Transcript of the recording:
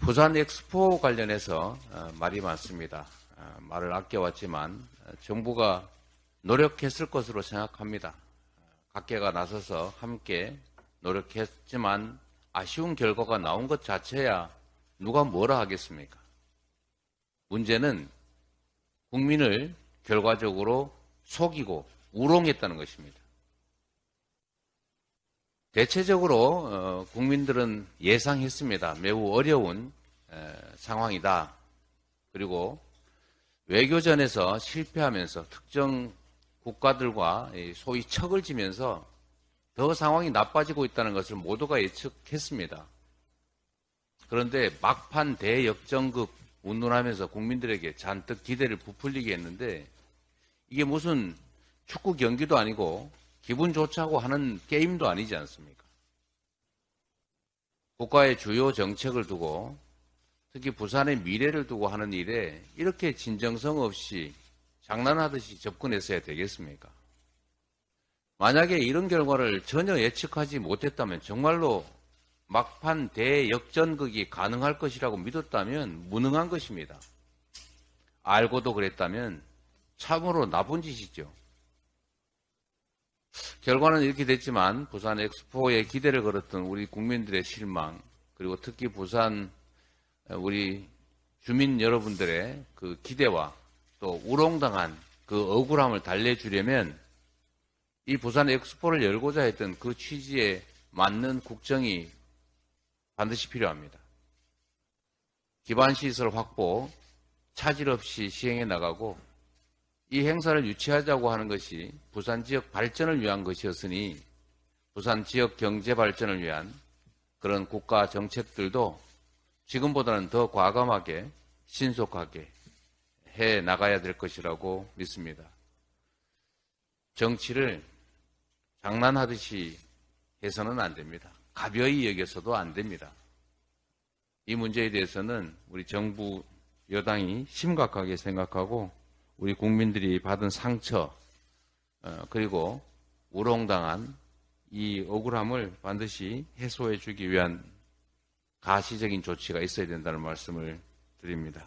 부산 엑스포 관련해서 어, 말이 많습니다. 어, 말을 아껴왔지만 어, 정부가 노력했을 것으로 생각합니다. 각계가 나서서 함께 노력했지만 아쉬운 결과가 나온 것 자체야 누가 뭐라 하겠습니까? 문제는 국민을 결과적으로 속이고 우롱했다는 것입니다. 대체적으로 어, 국민들은 예상했습니다. 매우 어려운 에, 상황이다. 그리고 외교전에서 실패하면서 특정 국가들과 이 소위 척을 지면서 더 상황이 나빠지고 있다는 것을 모두가 예측했습니다. 그런데 막판 대역전극 운운하면서 국민들에게 잔뜩 기대를 부풀리게 했는데 이게 무슨 축구 경기도 아니고 기분 좋자고 하는 게임도 아니지 않습니까? 국가의 주요 정책을 두고 특히 부산의 미래를 두고 하는 일에 이렇게 진정성 없이 장난하듯이 접근했어야 되겠습니까? 만약에 이런 결과를 전혀 예측하지 못했다면 정말로 막판 대역전극이 가능할 것이라고 믿었다면 무능한 것입니다. 알고도 그랬다면 참으로 나쁜 짓이죠. 결과는 이렇게 됐지만 부산 엑스포에 기대를 걸었던 우리 국민들의 실망 그리고 특히 부산 우리 주민 여러분들의 그 기대와 또 우롱당한 그 억울함을 달래주려면 이 부산 엑스포를 열고자 했던 그 취지에 맞는 국정이 반드시 필요합니다. 기반 시설 확보 차질 없이 시행해 나가고 이 행사를 유치하자고 하는 것이 부산 지역 발전을 위한 것이었으니 부산 지역 경제 발전을 위한 그런 국가 정책들도 지금보다는 더 과감하게 신속하게 해 나가야 될 것이라고 믿습니다. 정치를 장난하듯이 해서는 안 됩니다. 가벼이 여겨서도 안 됩니다. 이 문제에 대해서는 우리 정부 여당이 심각하게 생각하고 우리 국민들이 받은 상처 어, 그리고 우롱당한 이 억울함을 반드시 해소해 주기 위한 가시적인 조치가 있어야 된다는 말씀을 드립니다.